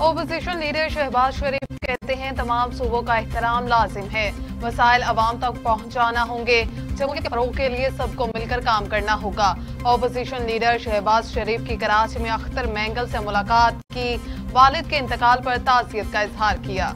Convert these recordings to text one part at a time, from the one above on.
Opposition leader Shahbaz शरीफ कहते हैं, तमाम सूबों का एहतराम लाजिम है। वसाइल आवाम तक पहुंचाना होंगे। जमहूरियत के फरोग के लिए सबको मिलकर काम करना होगा। ओपोजिशन लीडर शहबाज शरीफ की कराची में अख्तर मैंगल से मुलाकात की। वालिद के इंतकाल पर ताजियत का इजहार किया।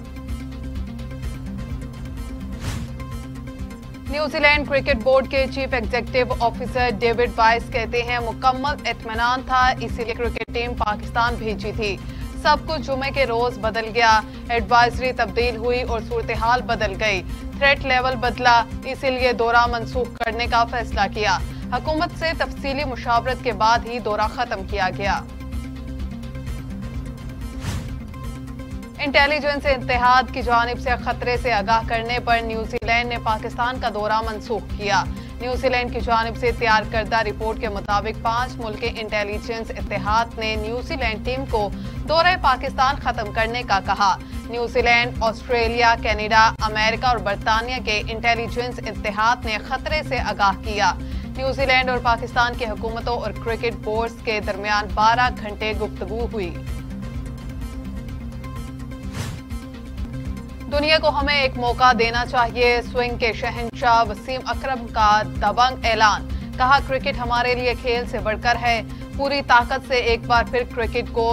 न्यूजीलैंड क्रिकेट बोर्ड के चीफ एग्जीक्यूटिव ऑफिसर डेविड बाइस कहते हैं, मुकम्मल इतमान था, इसीलिए क्रिकेट टीम पाकिस्तान भेजी थी। सब कुछ जुमे के रोज बदल गया। एडवाइजरी तब्दील हुई और सूरत हाल बदल गई। थ्रेट लेवल बदला, इसीलिए दौरा मनसूख करने का फैसला किया। हुकूमत से तफसीली मुशावरत के बाद ही दौरा खत्म किया गया। इंटेलिजेंस इतिहाद की जानब से खतरे से आगाह करने पर न्यूजीलैंड ने पाकिस्तान का दौरा मनसूख किया। न्यूजीलैंड की जानब से तैयार करदा रिपोर्ट के मुताबिक पाँच मुल्क इंटेलिजेंस इतिहाद ने न्यूजीलैंड टीम को दौरे पाकिस्तान खत्म करने का कहा। न्यूजीलैंड, ऑस्ट्रेलिया, कनाडा, अमेरिका और बरतानिया के इंटेलिजेंस इतिहाद ने खतरे से आगाह किया। न्यूजीलैंड और पाकिस्तान की हुकूमतों और क्रिकेट बोर्ड के दरमियान 12 घंटे गुफ्तगू हुई। दुनिया को हमें एक मौका देना चाहिए। स्विंग के शहनशाह वसीम अकरम का दबंग ऐलान। कहा, क्रिकेट हमारे लिए खेल से बढ़कर है। पूरी ताकत से एक बार फिर क्रिकेट को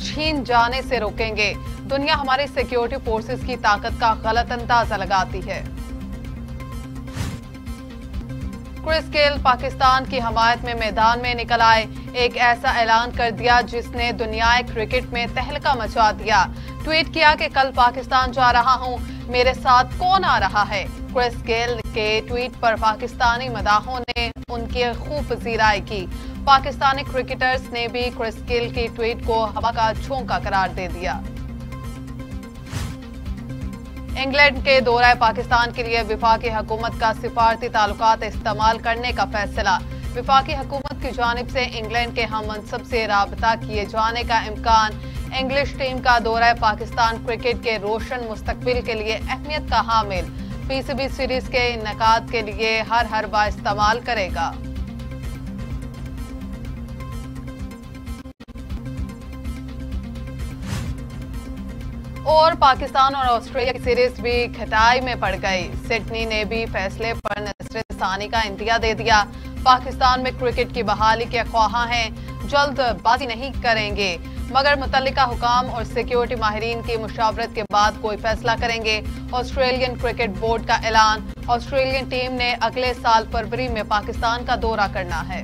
छीन जाने से रोकेंगे। दुनिया हमारी सिक्योरिटी फोर्सेस की ताकत का गलत अंदाज़ा लगाती है। क्रिस गेल पाकिस्तान की हमायत में मैदान में निकल आए। एक ऐसा ऐलान कर दिया जिसने दुनिया क्रिकेट में तहलका मचा दिया। ट्वीट किया कि कल पाकिस्तान जा रहा हूँ। मेरे साथ कौन आ रहा है? क्रिस गेल के ट्वीट पर पाकिस्तानी मदाहों ने उनकी खूब पजीराई की। पाकिस्तानी क्रिकेटर्स ने भी क्रिस गेल की ट्वीट को हवा का झोंका करार दे दिया। इंग्लैंड के दौरा पाकिस्तान के लिए विफाकी हुकूमत का सिफारती ताल्लुकात इस्तेमाल करने का फैसला। विफाकी हुकूमत की जानब से इंग्लैंड के हम मनसब से रबता किए जाने का इम्कान इंग्लिश टीम का दौरा है पाकिस्तान क्रिकेट के रोशन मुस्तकबिल के लिए अहमियत का हामिल। पीसीबी सीरीज़ के इनका के लिए हर हर बा इस्तेमाल करेगा। और पाकिस्तान और ऑस्ट्रेलिया की सीरीज़ भी खटाई में पड़ गई। सिडनी ने भी फैसले पर नजरसानी का इंतिया दे दिया। पाकिस्तान में क्रिकेट की बहाली के ख्वाहा हैं। जल्द जल्दबाजी नहीं करेंगे। मगर मुतल हुकाम और सिक्योरिटी माहरीन की मुशावरत के बाद कोई फैसला करेंगे। ऑस्ट्रेलियन क्रिकेट बोर्ड का ऐलान। ऑस्ट्रेलियन टीम ने अगले साल फरवरी में पाकिस्तान का दौरा करना है।